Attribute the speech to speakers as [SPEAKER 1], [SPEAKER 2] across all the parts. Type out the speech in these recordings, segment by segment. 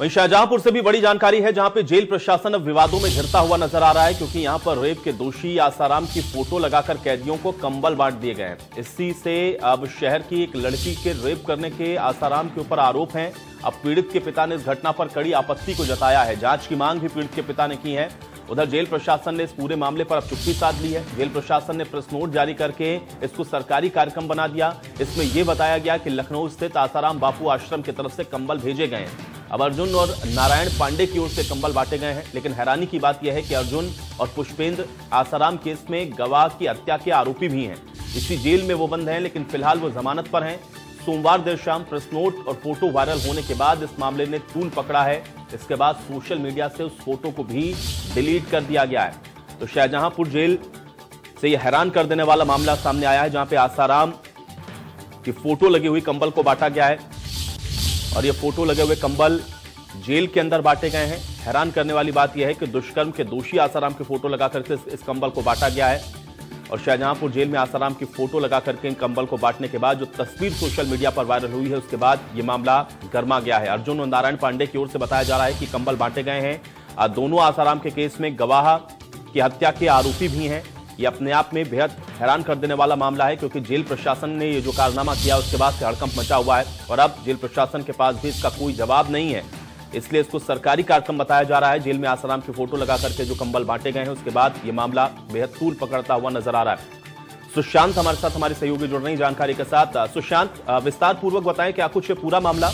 [SPEAKER 1] वहीं शाहजहांपुर से भी बड़ी जानकारी है, जहाँ पे जेल प्रशासन अब विवादों में घिरता हुआ नज़र आ रहा है, क्योंकि यहाँ पर रेप के दोषी आसाराम की फ़ोटो लगाकर कैदियों को कंबल बांट दिए गए हैं। इसी से अब शहर की एक लड़की के रेप करने के आसाराम के ऊपर आरोप हैं। अब पीड़ित के पिता ने इस घटना पर कड़ी आपत्ति को जताया है। जाँच की मांग भी पीड़ित के पिता ने की है। उधर जेल प्रशासन ने इस पूरे मामले पर अब चुप्पी साध ली है। जेल प्रशासन ने प्रेस नोट जारी करके इसको सरकारी कार्यक्रम बना दिया। इसमें यह बताया गया कि लखनऊ स्थित आसाराम बापू आश्रम की तरफ़ से कंबल भेजे गए हैं। अब अर्जुन और नारायण पांडे की ओर से कंबल बांटे गए हैं, लेकिन हैरानी की बात यह है कि अर्जुन और पुष्पेंद्र आसाराम केस में गवाह की हत्या के आरोपी भी हैं। इसी जेल में वो बंद हैं, लेकिन फ़िलहाल वो जमानत पर हैं। सोमवार देर शाम प्रेस नोट और फ़ोटो वायरल होने के बाद इस मामले ने तूल पकड़ा है। इसके बाद सोशल मीडिया से उस फ़ोटो को भी डिलीट कर दिया गया है। तो शाहजहांपुर जेल से यह हैरान कर देने वाला मामला सामने आया है, जहाँ पे आसाराम की फ़ोटो लगी हुई कंबल को बांटा गया है। और ये फ़ोटो लगे हुए कंबल जेल के अंदर बांटे गए हैं। हैरान करने वाली बात यह है कि दुष्कर्म के दोषी आसाराम की फ़ोटो लगा करके इस कंबल को बांटा गया है। और शाहजहांपुर जेल में आसाराम की फ़ोटो लगा करके इन कंबल को बांटने के बाद जो तस्वीर सोशल मीडिया पर वायरल हुई है, उसके बाद ये मामला गर्मा गया है। अर्जुन और नारायण पांडे की ओर से बताया जा रहा है कि कंबल बांटे गए हैं। दोनों आसाराम के केस में गवाह की हत्या के आरोपी भी हैं। ये अपने आप में बेहद हैरान कर देने वाला मामला है, क्योंकि जेल प्रशासन ने ये जो कारनामा किया, उसके बाद से हड़कंप मचा हुआ है, और अब जेल प्रशासन के पास भी इसका कोई जवाब नहीं है। इसलिए इसको सरकारी कार्यक्रम बताया जा रहा है, जेल में आसाराम की फ़ोटो लगा करके जो कंबल बांटे गए हैं, उसके बाद ये मामला बेहद तूल पकड़ता हुआ नज़र आ रहा है। सुशांत हमारे साथ, हमारे सहयोगी जुड़ रही जानकारी के साथ। सुशांत विस्तार पूर्वक बताएँ, क्या कुछ पूरा मामला?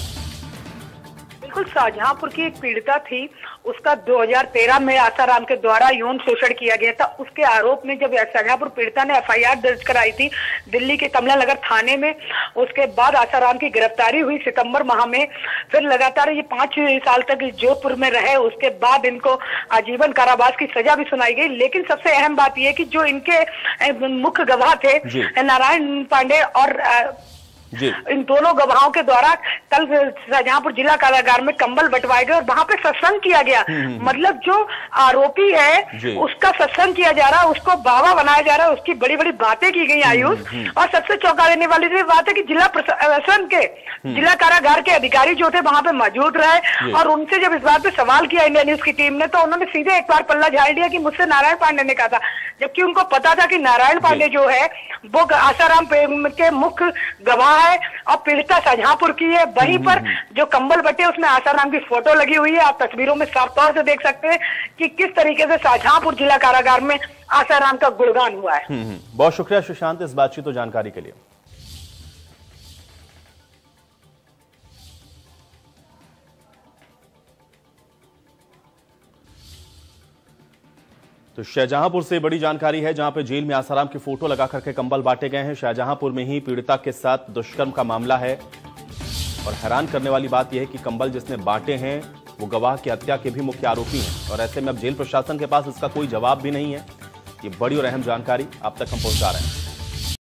[SPEAKER 2] बिल्कुल, शाहजहांपुर की एक पीड़िता थी उसका 2013 में आसाराम के द्वारा यौन शोषण किया गया था। उसके आरोप में जब शाहजहांपुर पीड़िता ने एफआईआर दर्ज कराई थी दिल्ली के कमला नगर थाने में उसके बाद आसाराम की गिरफ्तारी हुई सितंबर माह में। फिर लगातार ये पाँच साल तक जोधपुर में रहे उसके बाद इनको आजीवन कारावास की सजा भी सुनाई गई। लेकिन सबसे अहम बात यह कि जो इनके मुख्य गवाह थे नारायण पांडे और इन दोनों गवाहों के द्वारा कल शाहजहांपुर जिला कारागार में कंबल बंटवाए गए और वहाँ पे सत्संग किया गया। हम्म, हम्म, हम्म। मतलब जो आरोपी है उसका सत्संग किया जा रहा है उसको बाबा बनाया जा रहा है उसकी बड़ी बड़ी बातें की गई आयुष। और सबसे चौंका देने वाली तो बात है की जिला प्रशासन के जिला कारागार के अधिकारी जो थे वहाँ पे मौजूद रहे और उनसे जब इस बात पे सवाल किया इंडिया न्यूज़ की टीम ने तो उन्होंने सीधे एक बार पल्ला झाड़ दिया की मुझसे नारायण पांडे ने कहा था। जबकि उनको पता था कि नारायण पांडे जो है वो आसाराम के मुख्य गवाह है और पीड़िता शाहजहांपुर की है। वहीं पर हम्म, हम्म। जो कंबल बटे उसमें आसाराम की फ़ोटो लगी हुई है। आप तस्वीरों में साफ़ तौर से देख सकते हैं कि किस तरीके से शाहजहांपुर जिला कारागार में आसाराम का गुणगान हुआ है।
[SPEAKER 1] हम्म, बहुत शुक्रिया सुशांत इस बातचीत और जानकारी के लिए। तो शाहजहांपुर से बड़ी जानकारी है, जहाँ पे जेल में आसाराम की फ़ोटो लगा करके कंबल बांटे गए हैं। शाहजहांपुर में ही पीड़िता के साथ दुष्कर्म का मामला है। और हैरान करने वाली बात यह है कि कंबल जिसने बांटे हैं, वो गवाह की हत्या के भी मुख्य आरोपी हैं। और ऐसे में अब जेल प्रशासन के पास इसका कोई जवाब भी नहीं है। ये बड़ी और अहम जानकारी आप तक हम पहुँचा रहे हैं।